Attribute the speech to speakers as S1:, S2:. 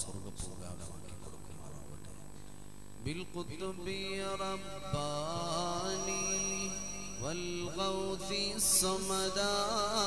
S1: സ്വർഗപൂകാലമാക്കി കൊടുക്കുമാറാവട്ടെ بالقطب رباني والغوث الصمداني